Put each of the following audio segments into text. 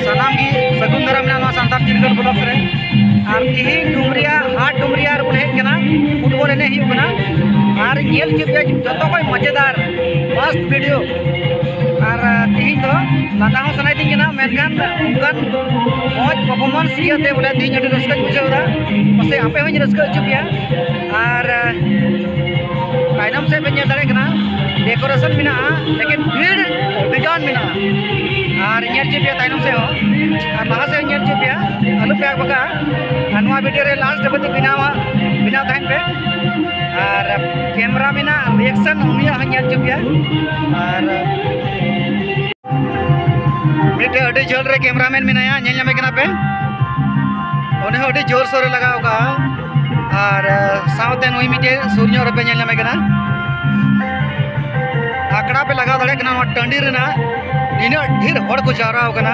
सलाम की सगुन दरा में चिरगल ब्लॉक और तिहिन डुमरिया हाट डुमरिया रे बोले हेकना फुटबॉल एने वीडियो। और तिहिन तो लादा उनकान मौज अडी रस्का बुझावदा पसे आपे होኝ रस्का चुपिया और तायनम से पे ñel dare kana डेकोरेशन में लेकिन भीड़ डिज़ाइन में और ñel चुपिया तायनम से और लहा से ñel चुपिया आलू पे बगा नवा वीडियो रे लास्ट बदी बिनावा बिना पे और कैमरा में रिएक्शन उनिया चुपिया और जल रे ñel ñame कना पे उन्हें अडी ज़ोर सोर लगाओ का और नुई मिटे सूर्य रे पे ñel ñame कना आकड़ा पे लगा दड़े टंडी ना निना ढेर को जारा हो कना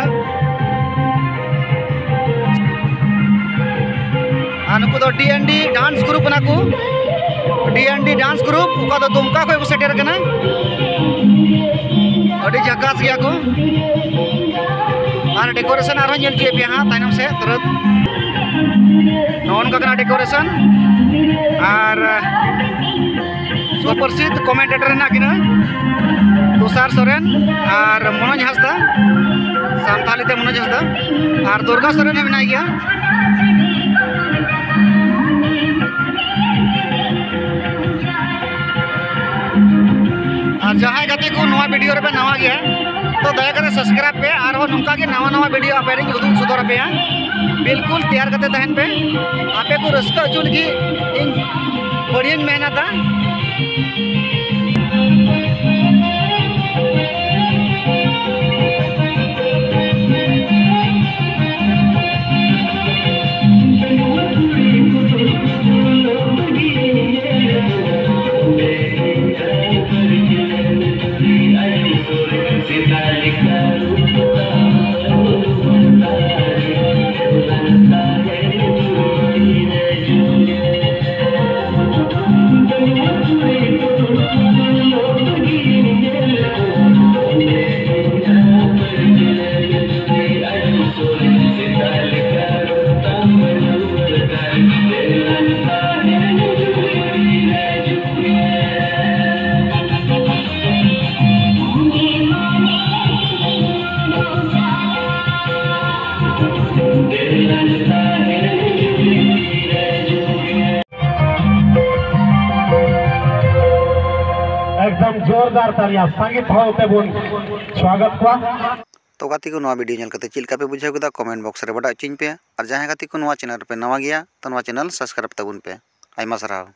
आनुको तो डीएनडी डांस ग्रुप ना को डीएनडी डांस ग्रुप, उका तो दुमका को सेटर कना अडी जकास गया को। और डेकोरेशन आरो ñel के पे हाँ ताइनम से तुरंत। नॉन का डेकोरेशन। और सुप्रसिद्ध कमेंटेटर ना। तुषार सोरेन और मनोज हांसदा ते मनोज हांसदा और दुर्गा मेनाई गया और जहाँ गति को नवा वीडियो रे नवा गया तो दया कर सब्सक्राइब पे और नुका नवा नवा वीडियो आप रिंग उदुग पे बिल्कुल तैयार करते पे आपे को रस्का अचुल की बढ़िया मेहनत है एकदम जोरदार तालियाँ संगीत भावते बोल स्वागत को तो गाती को नवा वीडियो चलते चिलका पे बुझे कमेंट बॉक्स रे बड़ा चिन पे। और जहाँ गति को नवा चैनल पे नवा गया तो नवा चैनल सब्सक्राइब तबुन पे। आयमा सराव